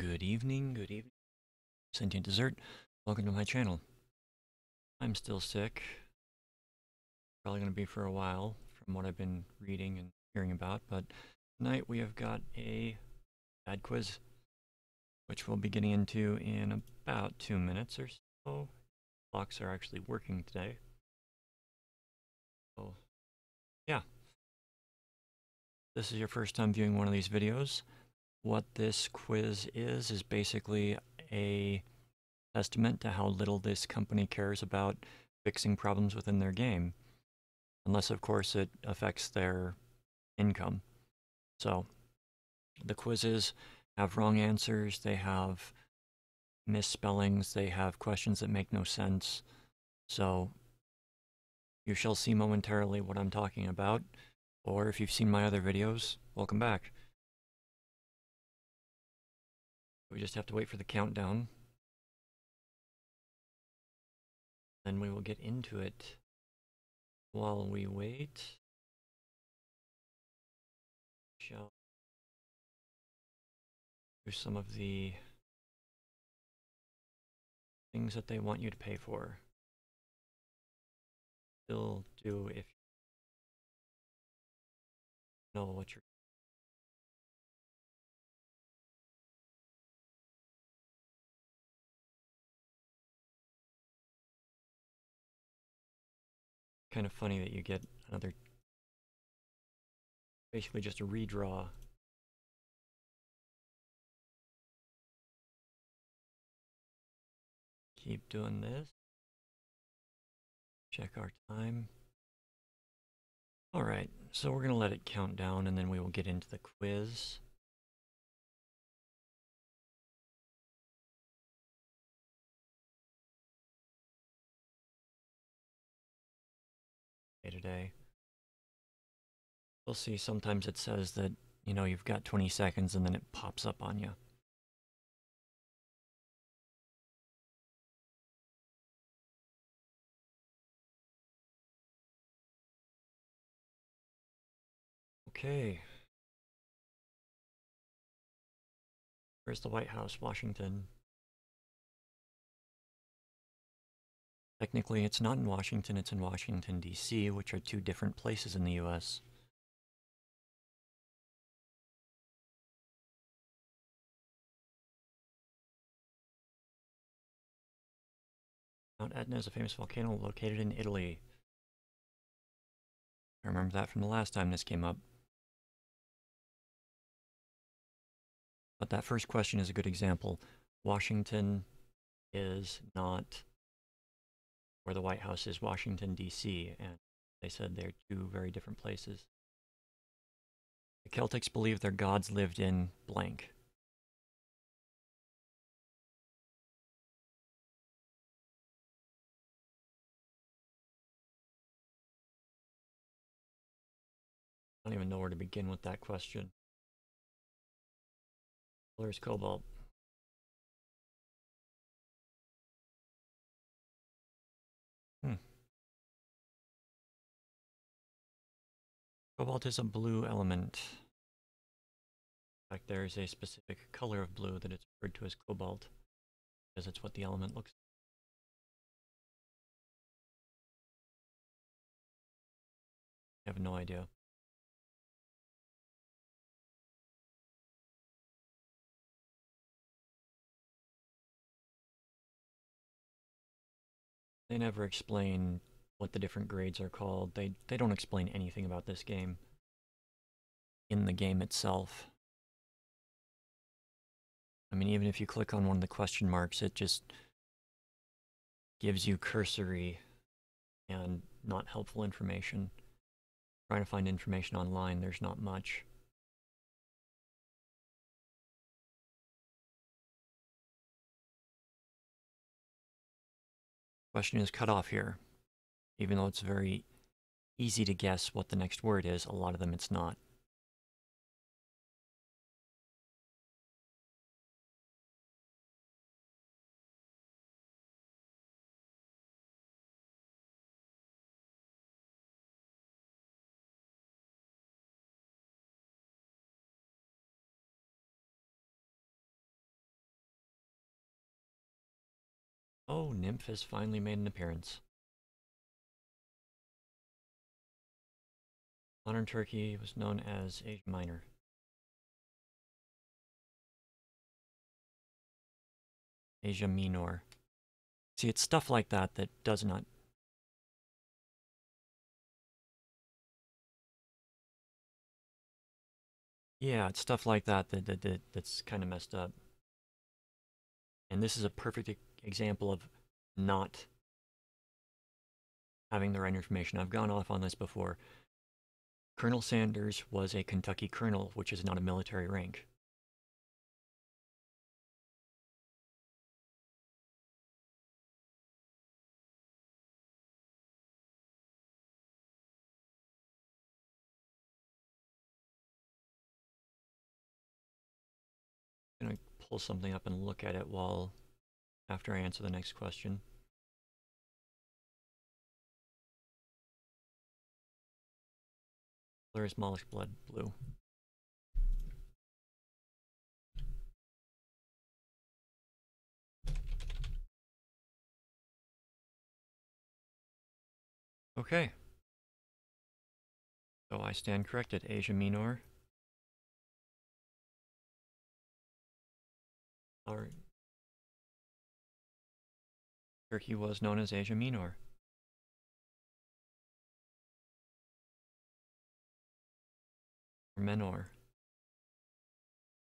Good evening, good evening. Sentient Dessert, welcome to my channel. I'm still sick. Probably going to be for a while from what I've been reading and hearing about, but tonight we have got a bad quiz, which we'll be getting into in about two minutes or so. Clocks are actually working today. So, yeah. This is your first time viewing one of these videos. What this quiz is, is basically a testament to how little this company cares about fixing problems within their game. Unless, of course, it affects their income. So, the quizzes have wrong answers, they have misspellings, they have questions that make no sense. So, you shall see momentarily what I'm talking about. Or if you've seen my other videos, welcome back. We just have to wait for the countdown. Then we will get into it. While we wait, shall do some of the things that they want you to pay for. Still do if you know what you're kind of funny that you get another basically just a redraw. Keep doing this. Check our time. All right so we're going to let it count down and then we will get into the quiz today. We'll see, sometimes it says that, you know, you've got 20 seconds and then it pops up on you. Okay. Where's the White House, Washington? Technically, it's not in Washington, it's in Washington, D.C., which are two different places in the U.S. Mount Etna is a famous volcano located in Italy. I remember that from the last time this came up. But that first question is a good example. Washington is not where the White House is Washington, D.C., and they said they're two very different places. The Celtics believe their gods lived in blank. I don't even know where to begin with that question. Color is cobalt. Cobalt is a blue element. In fact, there is a specific color of blue that is referred to as cobalt, because it's what the element looks like. I have no idea. They never explain what the different grades are called. They they don't explain anything about this game in the game itself. I mean, even if you click on one of the question marks, it just gives you cursory and not helpful information. Trying to find information online, there's not much. Question is cut off here even though it's very easy to guess what the next word is, a lot of them it's not. Oh, Nymph has finally made an appearance. Modern Turkey was known as Asia Minor. Asia Minor. See, it's stuff like that that does not Yeah, it's stuff like that that, that, that that's kind of messed up. And this is a perfect example of not having the right information. I've gone off on this before. Colonel Sanders was a Kentucky colonel, which is not a military rank. I'm to pull something up and look at it while after I answer the next question. Where is mollusk blood blue? Okay. So I stand corrected. Asia Minor. Our Turkey was known as Asia Minor. Or Menor.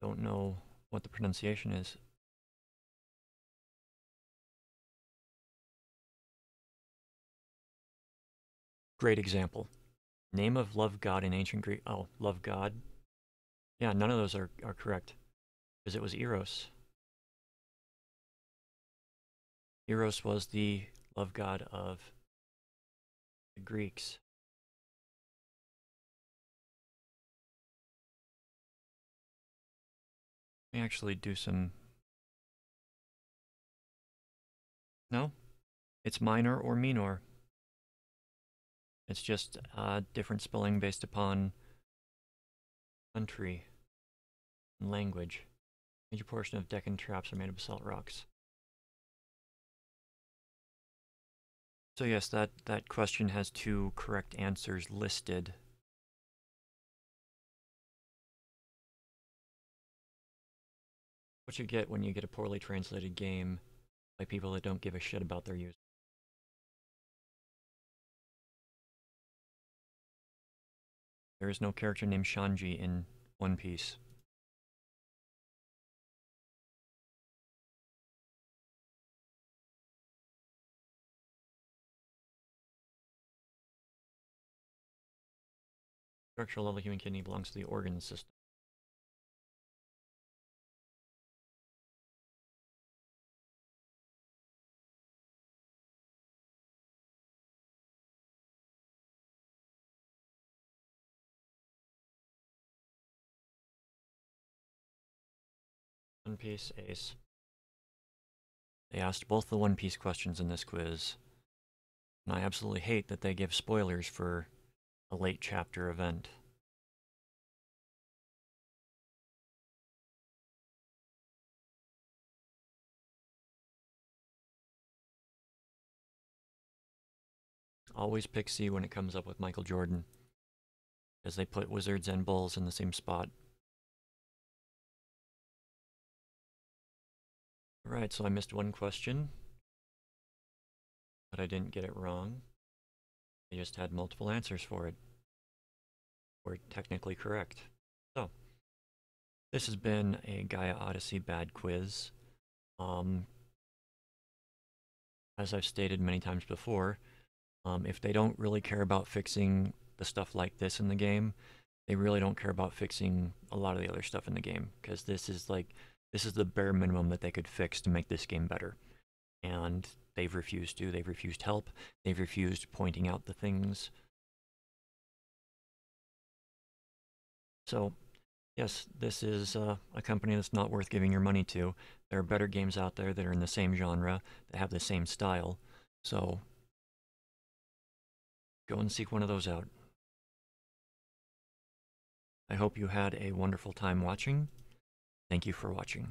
Don't know what the pronunciation is. Great example. Name of love god in ancient Greek. Oh, love god. Yeah, none of those are, are correct. Because it was Eros. Eros was the love god of the Greeks. Let me actually do some. No, it's minor or minor. It's just uh, different spelling based upon country and language. Major portion of Deccan traps are made of basalt rocks. So yes, that, that question has two correct answers listed. What you get when you get a poorly translated game by people that don't give a shit about their use. There is no character named Shanji in One Piece. Structural level human kidney belongs to the organ system. One Piece Ace. They asked both the One Piece questions in this quiz, and I absolutely hate that they give spoilers for a late chapter event. Always pick C when it comes up with Michael Jordan, as they put Wizards and Bulls in the same spot. Alright, so I missed one question, but I didn't get it wrong. I just had multiple answers for it. Were technically correct. So, this has been a Gaia Odyssey bad quiz. Um, as I've stated many times before, um, if they don't really care about fixing the stuff like this in the game, they really don't care about fixing a lot of the other stuff in the game because this is like this is the bare minimum that they could fix to make this game better. And they've refused to. They've refused help. They've refused pointing out the things. So, yes, this is uh, a company that's not worth giving your money to. There are better games out there that are in the same genre, that have the same style. So, go and seek one of those out. I hope you had a wonderful time watching. Thank you for watching.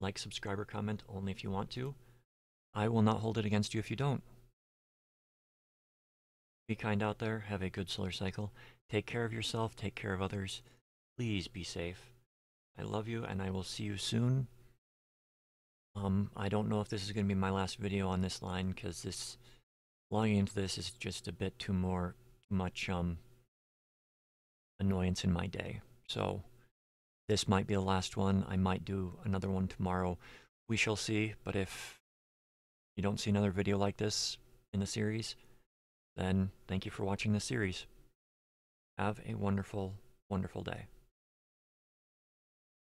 Like, subscribe, or comment only if you want to. I will not hold it against you if you don't. Be kind out there. Have a good solar cycle. Take care of yourself. Take care of others. Please be safe. I love you, and I will see you soon. Um, I don't know if this is going to be my last video on this line because this logging into this is just a bit too more too much um annoyance in my day. So this might be the last one. I might do another one tomorrow. We shall see. But if you don't see another video like this in the series, then thank you for watching this series. Have a wonderful, wonderful day.